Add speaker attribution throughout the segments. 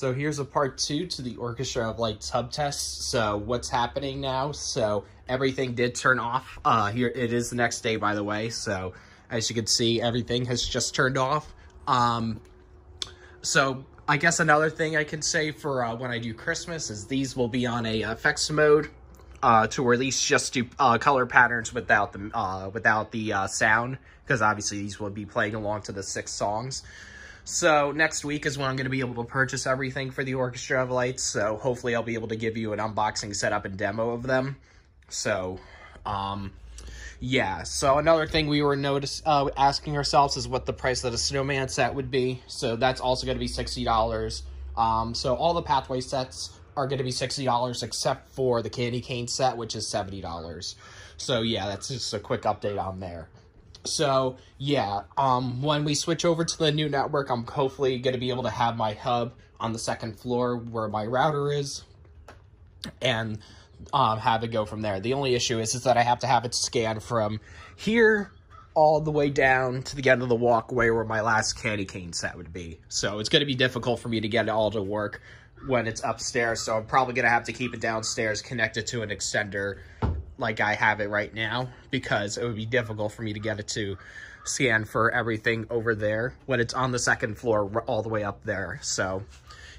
Speaker 1: So here's a part two to the Orchestra of Lights hub test. So what's happening now? So everything did turn off. Uh, here it is the next day, by the way. So as you can see, everything has just turned off. Um, so I guess another thing I can say for uh, when I do Christmas is these will be on a effects mode uh, to release just do uh, color patterns without the uh, without the uh, sound because obviously these will be playing along to the six songs. So next week is when I'm going to be able to purchase everything for the Orchestra of Lights. So hopefully I'll be able to give you an unboxing setup and demo of them. So, um, yeah. So another thing we were notice uh, asking ourselves is what the price of the Snowman set would be. So that's also going to be $60. Um, so all the Pathway sets are going to be $60 except for the Candy Cane set, which is $70. So yeah, that's just a quick update on there. So yeah, um, when we switch over to the new network, I'm hopefully going to be able to have my hub on the second floor where my router is and um, have it go from there. The only issue is, is that I have to have it scanned from here all the way down to the end of the walkway where my last candy cane set would be. So it's going to be difficult for me to get it all to work when it's upstairs. So I'm probably going to have to keep it downstairs connected to an extender like I have it right now because it would be difficult for me to get it to scan for everything over there when it's on the second floor all the way up there. So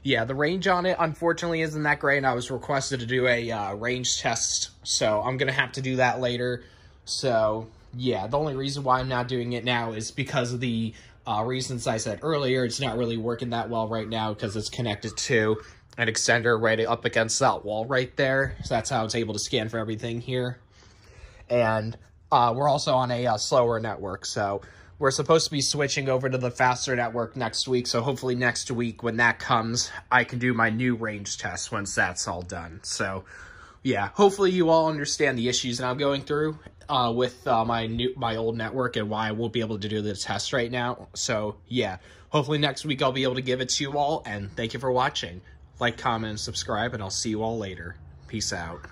Speaker 1: yeah, the range on it unfortunately isn't that great. And I was requested to do a uh, range test, so I'm going to have to do that later. So yeah, the only reason why I'm not doing it now is because of the uh, reasons I said earlier. It's not really working that well right now because it's connected to an extender right up against that wall right there. So that's how it's able to scan for everything here. And uh, we're also on a uh, slower network, so we're supposed to be switching over to the faster network next week. So hopefully next week when that comes, I can do my new range test once that's all done. So yeah, hopefully you all understand the issues that I'm going through uh, with uh, my new my old network and why I won't be able to do the test right now. So yeah, hopefully next week I'll be able to give it to you all. And thank you for watching like, comment, and subscribe, and I'll see you all later. Peace out.